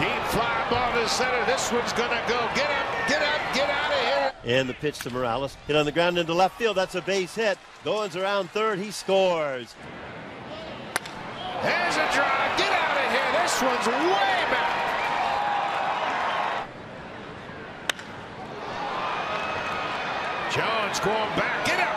Deep fly ball to center. This one's going to go. Get up, get up, get out of here. And the pitch to Morales. Hit on the ground into left field. That's a base hit. Goins around third. He scores. There's a drive. Get out of here. This one's way back. Jones going back. Get up.